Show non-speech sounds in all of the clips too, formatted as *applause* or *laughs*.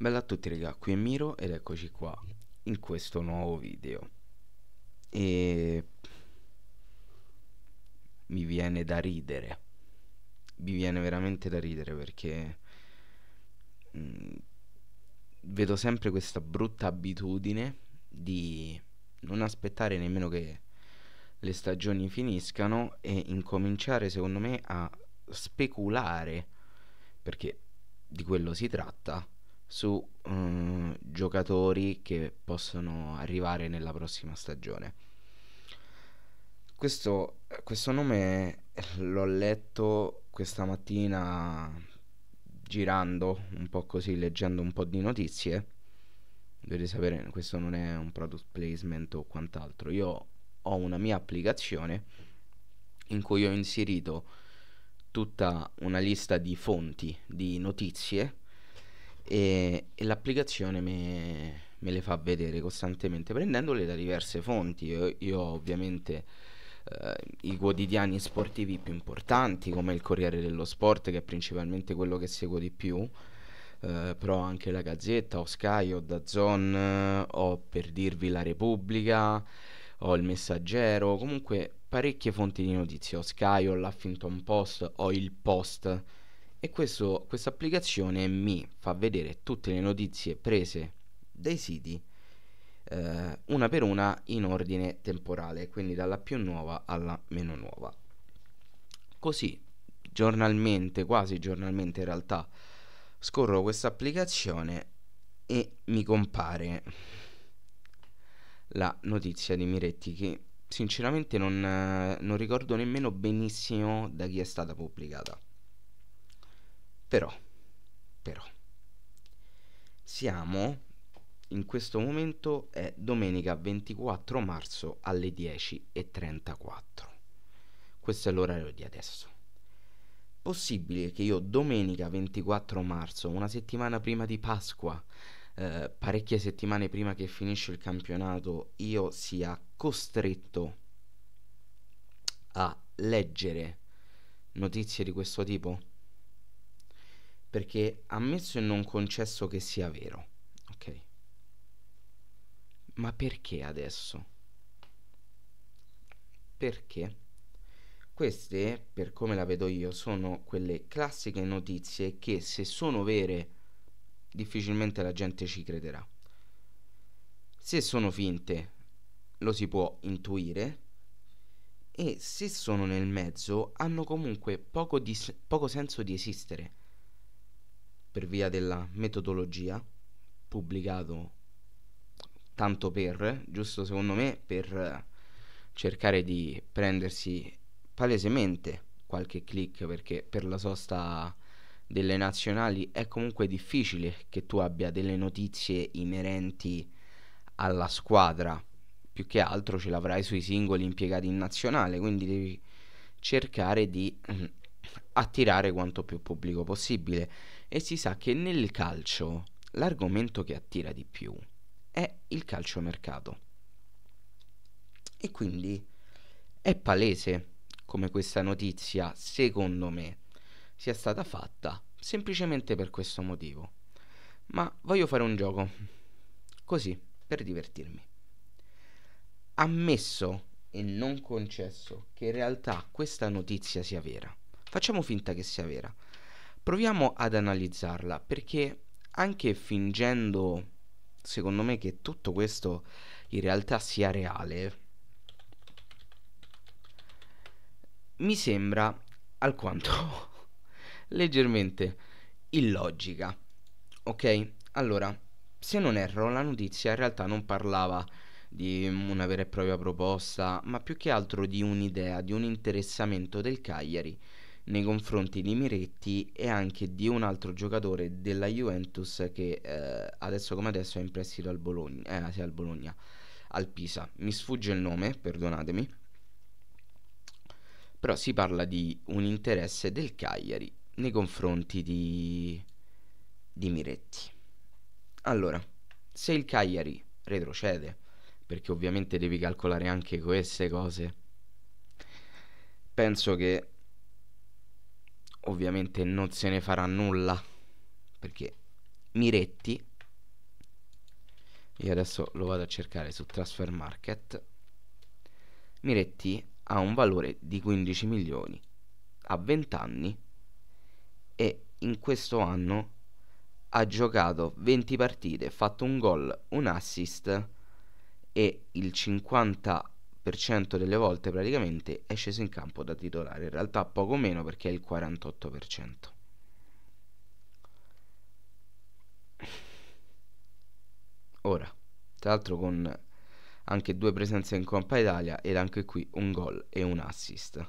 Bella a tutti raga, qui è Miro ed eccoci qua in questo nuovo video. E mi viene da ridere, mi viene veramente da ridere perché mh, mm, vedo sempre questa brutta abitudine di non aspettare nemmeno che le stagioni finiscano e incominciare secondo me a speculare perché di quello si tratta su uh, giocatori che possono arrivare nella prossima stagione. Questo, questo nome l'ho letto questa mattina girando un po' così, leggendo un po' di notizie. Dovete sapere, questo non è un product placement o quant'altro. Io ho una mia applicazione in cui ho inserito tutta una lista di fonti di notizie e, e l'applicazione me, me, le fa vedere costantemente prendendole da diverse fonti. Io, io ovviamente eh, i quotidiani sportivi più importanti come il Corriere dello Sport che è principalmente quello che seguo di più. Uh, però anche la Gazzetta, o Sky, o Dazon, o per dirvi la Repubblica, o il Messaggero, comunque parecchie fonti di notizie, o Sky, o l'Huffington Post, o il Post e questa applicazione mi fa vedere tutte le notizie prese dai siti eh, una per una in ordine temporale, quindi dalla più nuova alla meno nuova. Così giornalmente, quasi giornalmente in realtà, scorro questa applicazione e mi compare la notizia di Miretti che sinceramente non, non ricordo nemmeno benissimo da chi è stata pubblicata. Però, però, siamo in questo momento è domenica 24 marzo alle 10.34. Questo è l'orario di adesso. Possibile che io domenica 24 marzo, una settimana prima di Pasqua, eh, parecchie settimane prima che finisce il campionato, io sia costretto a leggere notizie di questo tipo? Perché ammesso e non concesso che sia vero, ok? Ma perché adesso? Perché? Queste, per come la vedo io, sono quelle classiche notizie che se sono vere difficilmente la gente ci crederà. Se sono finte lo si può intuire e se sono nel mezzo hanno comunque poco, poco senso di esistere per via della metodologia, pubblicato tanto per, giusto secondo me, per cercare di prendersi palesemente qualche click perché per la sosta delle nazionali è comunque difficile che tu abbia delle notizie inerenti alla squadra. Più che altro ce l'avrai sui singoli impiegati in nazionale quindi devi cercare di attirare quanto più pubblico possibile e si sa che nel calcio l'argomento che attira di più è il calciomercato. E quindi è palese come questa notizia, secondo me, sia stata fatta semplicemente per questo motivo. Ma voglio fare un gioco, così, per divertirmi. Ammesso e non concesso che in realtà questa notizia sia vera, facciamo finta che sia vera Proviamo ad analizzarla perché anche fingendo, secondo me, che tutto questo in realtà sia reale, mi sembra alquanto *laughs* leggermente illogica. Ok? Allora, se non erro, la notizia in realtà non parlava di una vera e propria proposta, ma più che altro di un'idea, di un interessamento del Cagliari nei confronti di Miretti e anche di un altro giocatore della Juventus che eh, adesso come adesso è in prestito al Bologna, eh, sì, al Bologna, al Pisa. Mi sfugge il nome, perdonatemi. Però si parla di un interesse del Cagliari nei confronti di, di Miretti. Allora, se il Cagliari retrocede, perché ovviamente devi calcolare anche queste cose, penso che ovviamente non se ne farà nulla perché Miretti io adesso lo vado a cercare su Transfer Market Miretti ha un valore di 15 milioni a 20 anni e in questo anno ha giocato 20 partite, fatto un gol, un assist e il 50% delle volte praticamente è sceso in campo da titolare, in realtà poco meno perché è il 48%. Ora, tra l'altro con anche due presenze in Coppa Italia ed anche qui un gol e un assist.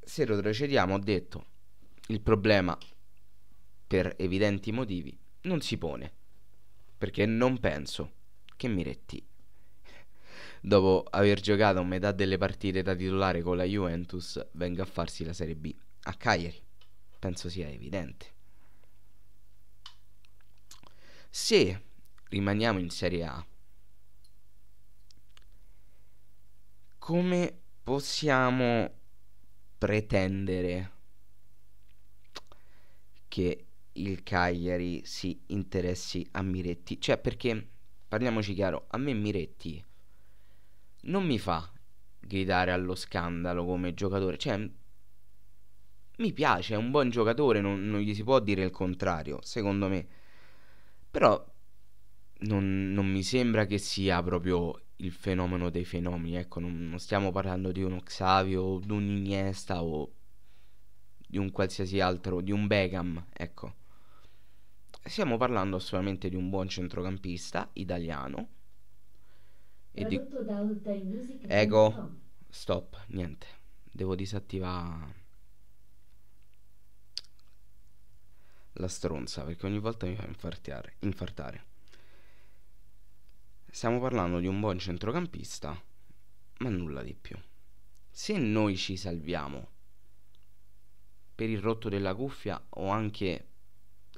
Se retrocediamo, ho detto, il problema per evidenti motivi non si pone, perché non penso che Miretti dopo aver giocato metà delle partite da titolare con la Juventus venga a farsi la Serie B a Cagliari. Penso sia evidente. Se rimaniamo in Serie A, come possiamo pretendere che il Cagliari si interessi a Miretti? Cioè, perché parliamoci chiaro, a me Miretti non mi fa gridare allo scandalo come giocatore, cioè mi piace, è un buon giocatore, non, non gli si può dire il contrario, secondo me. Però non, non mi sembra che sia proprio il fenomeno dei fenomeni, ecco, non, non stiamo parlando di uno Xavio o di un Iniesta o di un qualsiasi altro, di un Beckham, ecco. Stiamo parlando assolutamente di un buon centrocampista italiano. E di... Ego, stop, niente. Devo disattivare la stronza perché ogni volta mi fa infartare, infartare. Stiamo parlando di un buon centrocampista, ma nulla di più. Se noi ci salviamo per il rotto della cuffia o anche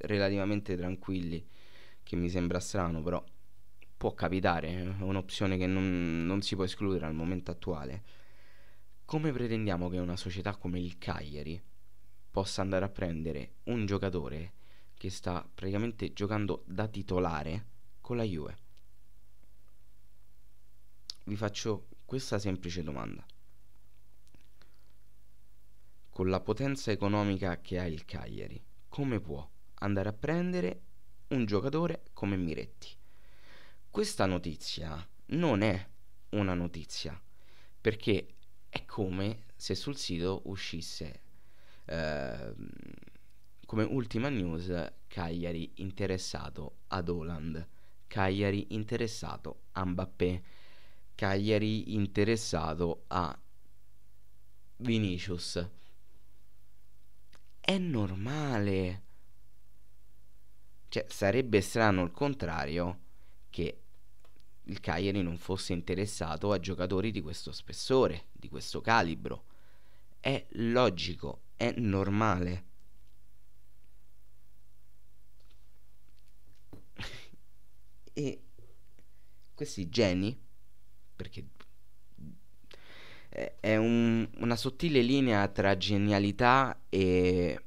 relativamente tranquilli, che mi sembra strano, però può capitare, è un'opzione che non, non si può escludere al momento attuale. Come pretendiamo che una società come il Cagliari possa andare a prendere un giocatore che sta praticamente giocando da titolare con la Juve. Vi faccio questa semplice domanda. Con la potenza economica che ha il Cagliari, come può andare a prendere un giocatore come Miretti? Questa notizia non è una notizia, perché è come se sul sito uscisse Ehm, come ultima news, Cagliari interessato ad Holland, Cagliari interessato a Mbappé, Cagliari interessato a Vinicius. È normale. Cioè, sarebbe strano il contrario che il Cagliari non fosse interessato a giocatori di questo spessore, di questo calibro. È logico, è normale. *laughs* e questi geni, perché è un, una sottile linea tra genialità e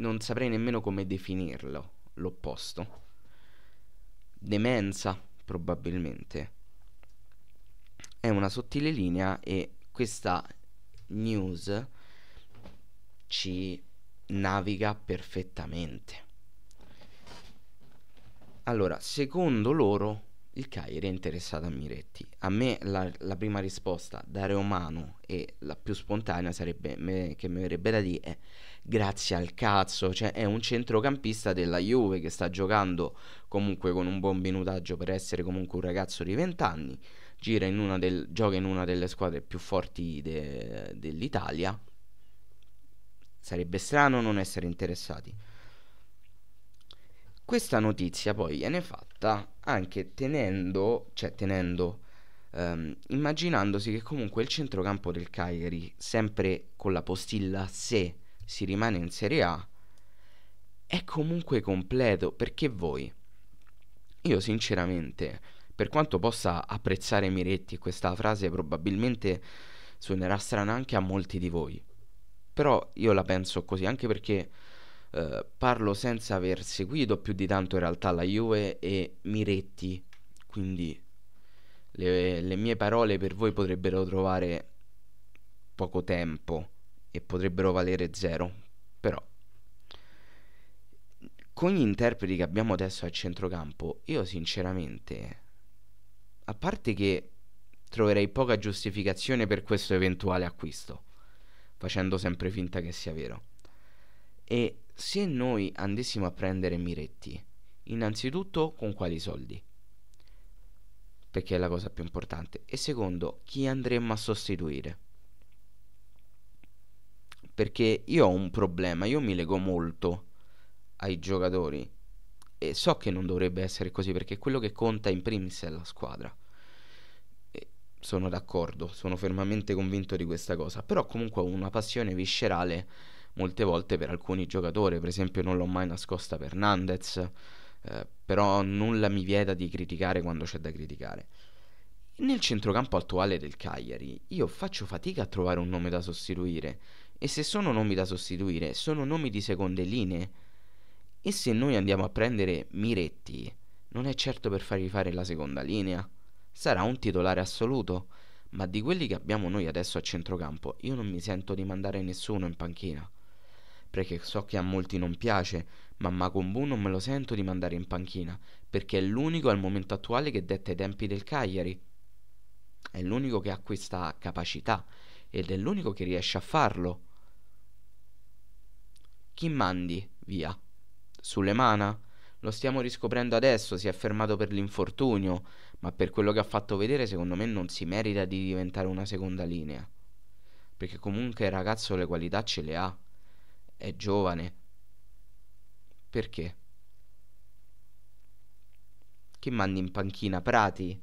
non saprei nemmeno come definirlo, l'opposto. Demenza, probabilmente. È una sottile linea e questa news ci naviga perfettamente. Allora, secondo loro il Cagliari è interessato a Miretti. A me la, la, prima risposta da reumano e la più spontanea sarebbe me, che mi verrebbe da dire è grazie al cazzo, cioè è un centrocampista della Juve che sta giocando comunque con un buon minutaggio per essere comunque un ragazzo di 20 anni in del, gioca in una delle squadre più forti de, dell'Italia, sarebbe strano non essere interessati. Questa notizia poi viene fatta anche tenendo, cioè tenendo, um, immaginandosi che comunque il centrocampo del Cagliari, sempre con la postilla se si rimane in Serie A, è comunque completo perché voi, io sinceramente per quanto possa apprezzare Miretti, questa frase probabilmente suonerà strana anche a molti di voi. Però io la penso così, anche perché eh, parlo senza aver seguito più di tanto in realtà la Juve e Miretti, quindi le, le mie parole per voi potrebbero trovare poco tempo e potrebbero valere zero, però con gli interpreti che abbiamo adesso al centrocampo, io sinceramente, a parte che troverei poca giustificazione per questo eventuale acquisto, facendo sempre finta che sia vero. E se noi andessimo a prendere Miretti, innanzitutto con quali soldi? Perché è la cosa più importante. E secondo, chi andremmo a sostituire? Perché io ho un problema, io mi lego molto ai giocatori e so che non dovrebbe essere così perché quello che conta in primis è la squadra. E sono d'accordo, sono fermamente convinto di questa cosa, però comunque ho una passione viscerale molte volte per alcuni giocatori, per esempio non l'ho mai nascosta per Nandez, eh, però nulla mi vieta di criticare quando c'è da criticare. Nel centrocampo attuale del Cagliari io faccio fatica a trovare un nome da sostituire e se sono nomi da sostituire sono nomi di seconde linee e se noi andiamo a prendere Miretti, non è certo per fargli fare la seconda linea. Sarà un titolare assoluto, ma di quelli che abbiamo noi adesso a centrocampo, io non mi sento di mandare nessuno in panchina. Perché so che a molti non piace, ma Macombu non me lo sento di mandare in panchina, perché è l'unico al momento attuale che detta i tempi del Cagliari. È l'unico che ha questa capacità ed è l'unico che riesce a farlo. Chi mandi? Via. Sulemana? Lo stiamo riscoprendo adesso, si è fermato per l'infortunio, ma per quello che ha fatto vedere secondo me non si merita di diventare una seconda linea. Perché comunque il ragazzo le qualità ce le ha. È giovane. Perché? Chi mandi in panchina? Prati?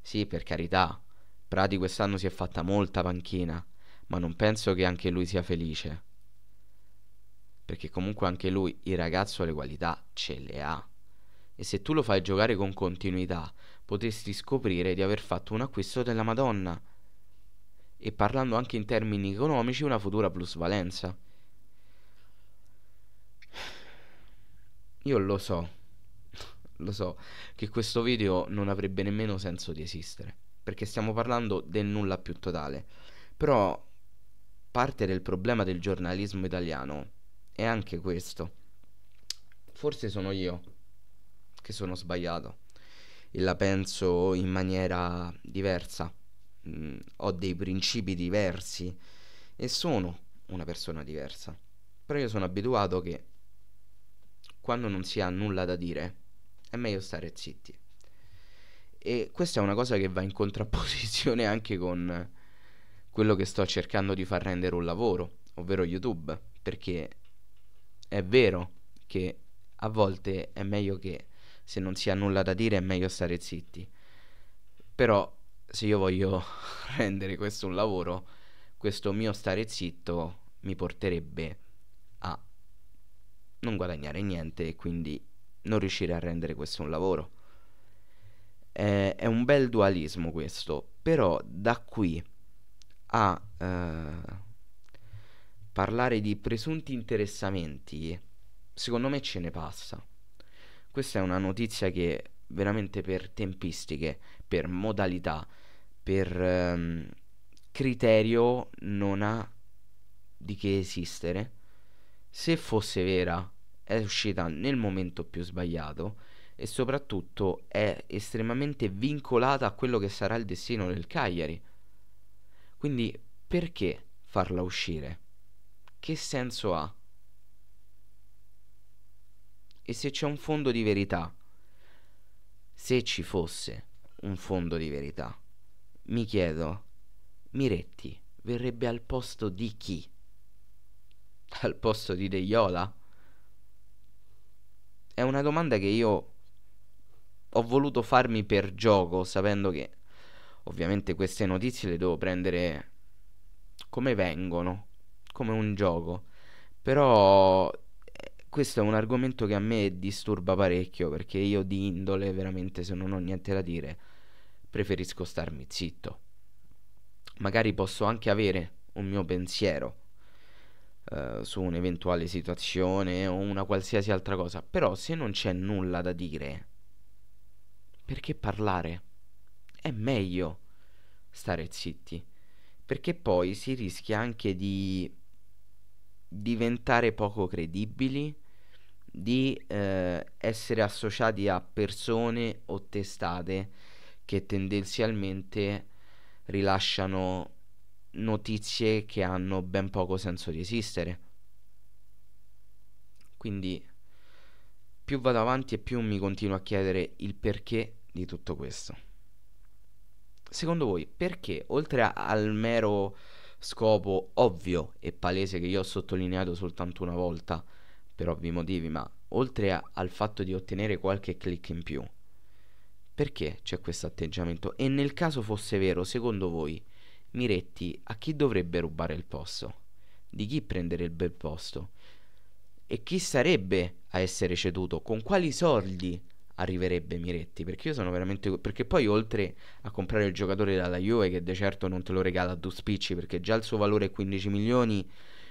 Sì, per carità. Prati quest'anno si è fatta molta panchina, ma non penso che anche lui sia felice perché comunque anche lui, il ragazzo, le qualità ce le ha. E se tu lo fai giocare con continuità, potresti scoprire di aver fatto un acquisto della Madonna. E parlando anche in termini economici, una futura plusvalenza. Io lo so, lo so, che questo video non avrebbe nemmeno senso di esistere, perché stiamo parlando del nulla più totale. Però parte del problema del giornalismo italiano è anche questo. Forse sono io che sono sbagliato e la penso in maniera diversa. Mm, ho dei principi diversi e sono una persona diversa. Però io sono abituato che quando non si ha nulla da dire è meglio stare zitti. E questa è una cosa che va in contrapposizione anche con quello che sto cercando di far rendere un lavoro, ovvero YouTube, perché è vero che a volte è meglio che se non si ha nulla da dire è meglio stare zitti. Però se io voglio *laughs* rendere questo un lavoro, questo mio stare zitto mi porterebbe non guadagnare niente e quindi non riuscire a rendere questo un lavoro. È, è un bel dualismo questo, però da qui a... Uh, parlare di presunti interessamenti, secondo me ce ne passa. Questa è una notizia che veramente per tempistiche, per modalità, per um, criterio non ha di che esistere. Se fosse vera, è uscita nel momento più sbagliato e soprattutto è estremamente vincolata a quello che sarà il destino del Cagliari. Quindi perché farla uscire? che senso ha? E se c'è un fondo di verità? Se ci fosse un fondo di verità, mi chiedo, Miretti verrebbe al posto di chi? Al posto di Deiola? È una domanda che io ho voluto farmi per gioco, sapendo che ovviamente queste notizie le devo prendere come vengono come un gioco. Però eh, questo è un argomento che a me disturba parecchio perché io di indole veramente se non ho niente da dire preferisco starmi zitto. Magari posso anche avere un mio pensiero, eh, su un'eventuale situazione o una qualsiasi altra cosa. Però se non c'è nulla da dire, perché parlare? È meglio stare zitti, perché poi si rischia anche di diventare poco credibili, di eh, essere associati a persone o testate che tendenzialmente rilasciano notizie che hanno ben poco senso di esistere. Quindi più vado avanti e più mi continuo a chiedere il perché di tutto questo. Secondo voi perché oltre a- al mero scopo ovvio e palese che io ho sottolineato soltanto una volta per ovvi motivi, ma oltre a- al fatto di ottenere qualche click in più, perché c'è questo atteggiamento? E nel caso fosse vero, secondo voi, Miretti a chi dovrebbe rubare il posto? Di chi prendere il posto? E chi sarebbe a essere ceduto? Con quali soldi arriverebbe Miretti? Perché io sono veramente... Perché poi oltre a comprare il giocatore dalla Juve, che de certo non te lo regala a due spicci, perché già il suo valore è 15 milioni,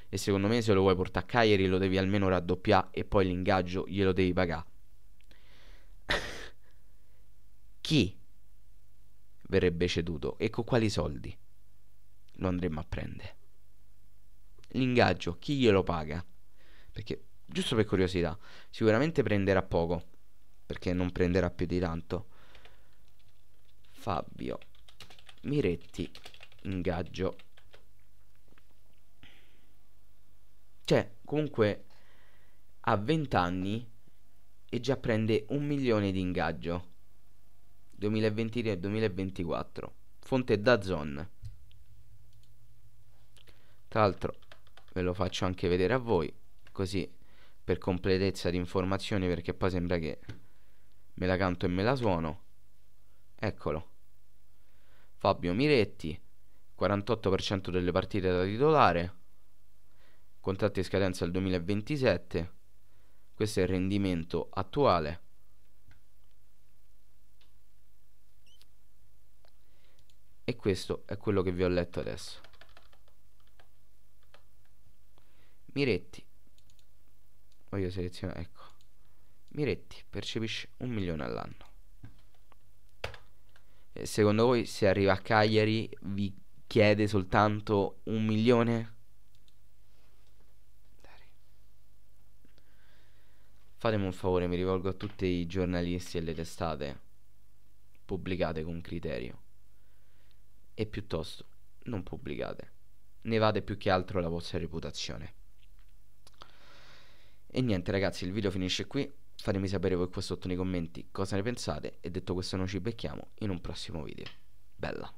e secondo me se lo vuoi portare a Cagliari lo devi almeno raddoppiare e poi l'ingaggio glielo devi pagare. *coughs* chi verrebbe ceduto e con quali soldi? Lo andremo a prendere. L'ingaggio, chi glielo paga? Perché, giusto per curiosità, sicuramente prenderà poco, perché non prenderà più di tanto. Fabio Miretti, ingaggio. Cioè, comunque, ha 20 anni e già prende un milione di ingaggio. 2023 e 2024. Fonte da Zone. Tra l'altro ve lo faccio anche vedere a voi, così per completezza di informazioni, perché poi sembra che me la canto e me la suono. Eccolo. Fabio Miretti, 48% delle partite da titolare, contratti in scadenza del 2027. Questo è il rendimento attuale. E questo è quello che vi ho letto adesso. Miretti. Voglio selezionare, ecco. Miretti percepisce un milione all'anno. E secondo voi se arriva a Cagliari vi chiede soltanto un milione? Fatemi un favore, mi rivolgo a tutti i giornalisti e le testate pubblicate con criterio. E piuttosto non pubblicate. Ne vade più che altro la vostra reputazione. E niente ragazzi, il video finisce qui. Fatemi sapere voi qua sotto nei commenti cosa ne pensate. E detto questo, noi ci becchiamo in un prossimo video. Bella.